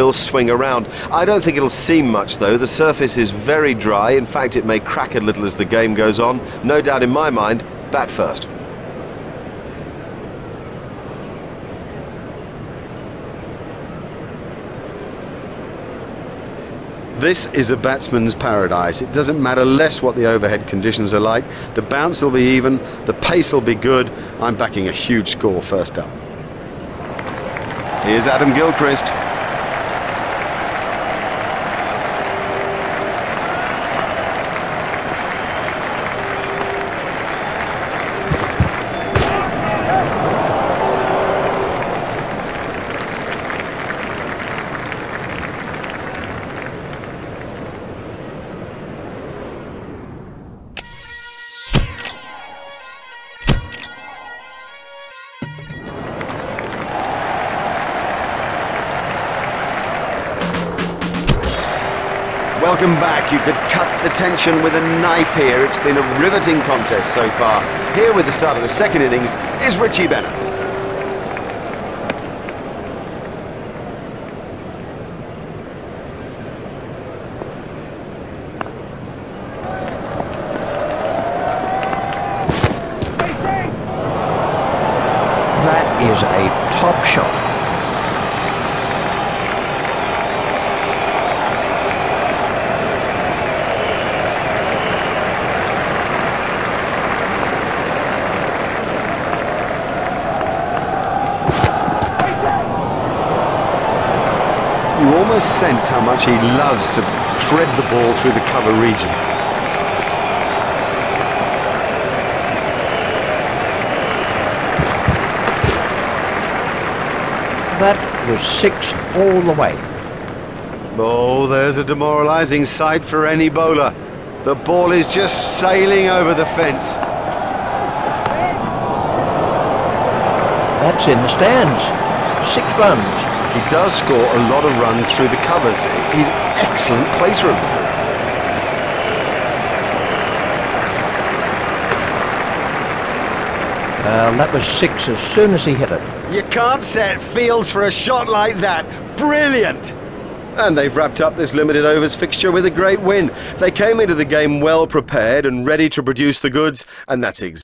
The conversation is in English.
will swing around. I don't think it'll seam much though. The surface is very dry. In fact, it may crack a little as the game goes on. No doubt in my mind, bat first. This is a batsman's paradise. It doesn't matter less what the overhead conditions are like. The bounce will be even, the pace will be good. I'm backing a huge score first up. Here's Adam Gilchrist. Welcome back. You could cut the tension with a knife here. It's been a riveting contest so far. Here with the start of the second innings is Richie Benaud. That is a top shot. You almost sense how much he loves to thread the ball through the cover region. That was six all the way. Oh, there's a demoralising sight for any bowler. The ball is just sailing over the fence. That's in the stands. Six runs. He does score a lot of runs through the covers. He's excellent plate room. Uh, that was six as soon as he hit it. You can't set fields for a shot like that. Brilliant! And they've wrapped up this limited overs fixture with a great win. They came into the game well prepared and ready to produce the goods, and that's exactly